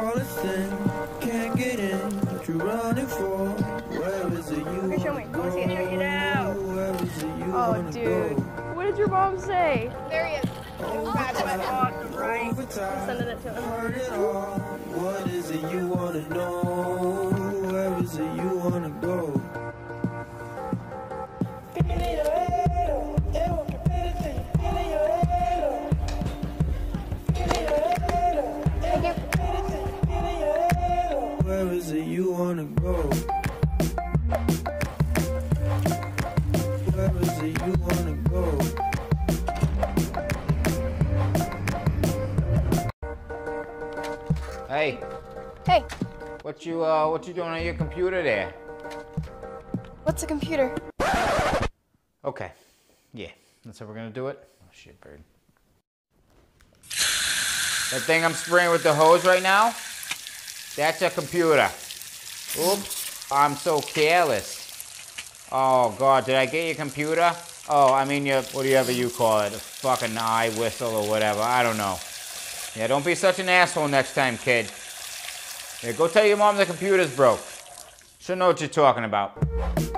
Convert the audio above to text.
tallest thing. Can't get in, what you running for? Where is it you? Show me. Want to see Oh, dude. Go? What did your mom say? There he is. Oh, God, right. I'm sending it to him. What is it you wanna know? Where is it you wanna go? Where is it you wanna go? Where is it you wanna go? Hey, Hey, what you uh, what you doing on your computer there? what's a computer? Okay, yeah, that's how we're gonna do it. Oh shit, bird. That thing I'm spraying with the hose right now, that's a computer. Oops, I'm so careless. Oh god, did I get your computer? Oh, I mean your whatever you call it, a fucking eye whistle or whatever. I don't know. Yeah, don't be such an asshole next time, kid. Yeah, go tell your mom the computer's broke. She'll know what you're talking about.